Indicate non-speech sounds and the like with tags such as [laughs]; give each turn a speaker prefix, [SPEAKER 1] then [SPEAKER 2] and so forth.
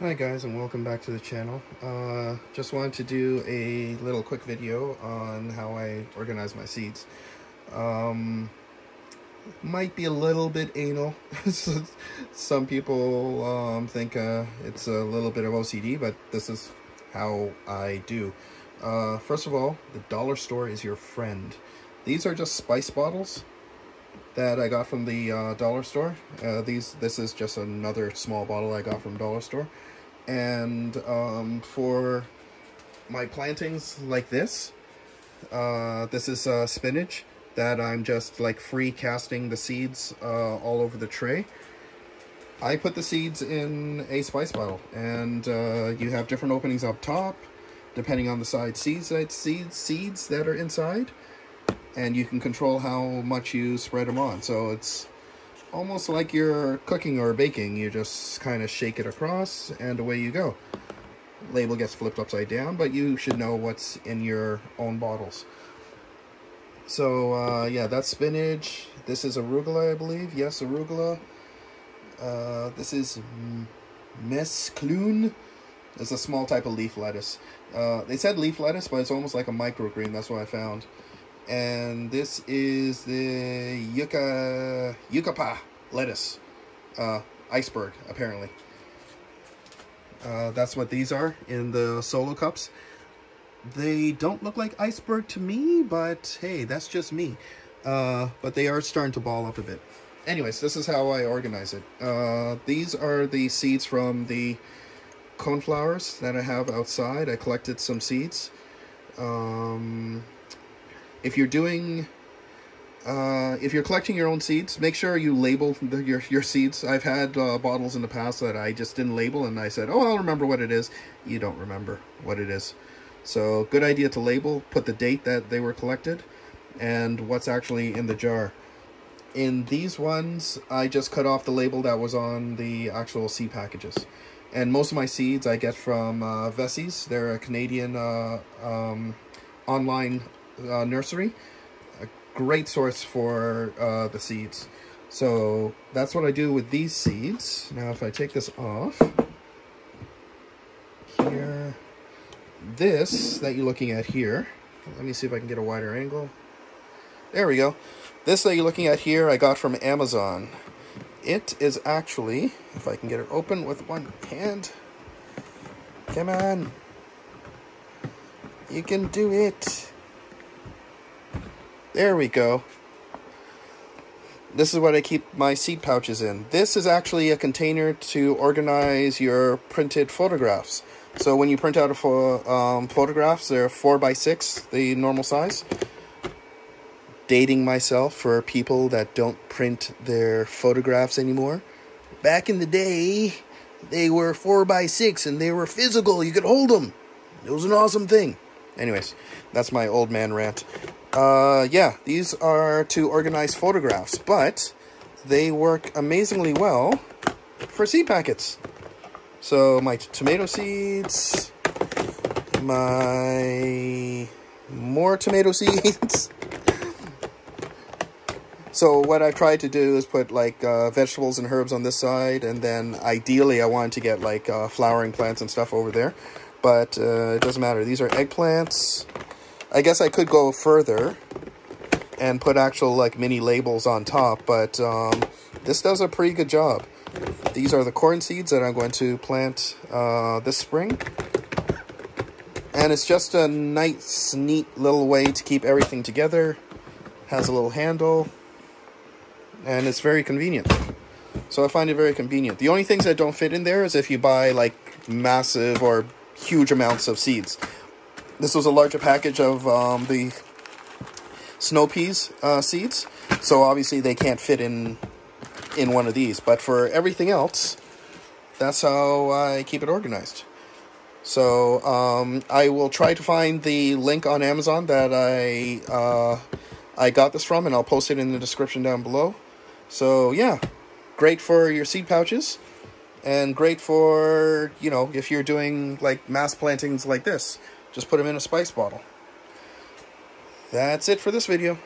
[SPEAKER 1] Hi guys and welcome back to the channel. Uh, just wanted to do a little quick video on how I organize my seeds. Um, might be a little bit anal. [laughs] Some people um, think uh, it's a little bit of OCD, but this is how I do. Uh, first of all, the dollar store is your friend. These are just spice bottles that I got from the uh, dollar store. Uh, these This is just another small bottle I got from dollar store. And um, for my plantings like this, uh, this is spinach that I'm just like free casting the seeds uh, all over the tray. I put the seeds in a spice bottle and uh, you have different openings up top depending on the side seeds, that seeds, seeds that are inside and you can control how much you spread them on. So it's almost like you're cooking or baking. You just kind of shake it across and away you go. Label gets flipped upside down, but you should know what's in your own bottles. So uh, yeah, that's spinach. This is arugula, I believe. Yes, arugula. Uh, this is mesclun. It's a small type of leaf lettuce. Uh, they said leaf lettuce, but it's almost like a microgreen. That's what I found and this is the yucca yucapa lettuce uh, iceberg apparently. Uh, that's what these are in the solo cups. They don't look like iceberg to me but hey that's just me. Uh, but they are starting to ball up a bit. Anyways this is how I organize it. Uh, these are the seeds from the coneflowers that I have outside. I collected some seeds. Um, if you're doing uh, if you're collecting your own seeds, make sure you label the, your, your seeds. I've had uh, bottles in the past that I just didn't label and I said, oh, I'll remember what it is. You don't remember what it is. So good idea to label, put the date that they were collected and what's actually in the jar. In these ones, I just cut off the label that was on the actual seed packages. And most of my seeds I get from uh, Veseys. They're a Canadian uh, um, online uh, nursery. A great source for uh, the seeds. So that's what I do with these seeds. Now if I take this off, here, this that you're looking at here, let me see if I can get a wider angle. There we go. This that you're looking at here I got from Amazon. It is actually, if I can get it open with one hand, come on, you can do it. There we go. This is what I keep my seed pouches in. This is actually a container to organize your printed photographs. So when you print out a um, photographs, they're 4 by 6 the normal size. Dating myself for people that don't print their photographs anymore. Back in the day, they were 4 by 6 and they were physical. You could hold them. It was an awesome thing. Anyways, that's my old man rant. Uh, yeah, these are to organize photographs, but they work amazingly well for seed packets. So my tomato seeds, my more tomato [laughs] seeds. so what I've tried to do is put like uh, vegetables and herbs on this side, and then ideally I wanted to get like uh, flowering plants and stuff over there. But uh, it doesn't matter. These are eggplants, I guess I could go further and put actual like mini labels on top, but um, this does a pretty good job. These are the corn seeds that I'm going to plant uh, this spring. And it's just a nice, neat little way to keep everything together. Has a little handle. And it's very convenient. So I find it very convenient. The only things that don't fit in there is if you buy like massive or huge amounts of seeds. This was a larger package of um, the snow peas uh, seeds, so obviously they can't fit in in one of these. But for everything else, that's how I keep it organized. So um, I will try to find the link on Amazon that I uh, I got this from, and I'll post it in the description down below. So yeah, great for your seed pouches, and great for you know if you're doing like mass plantings like this. Just put them in a spice bottle. That's it for this video.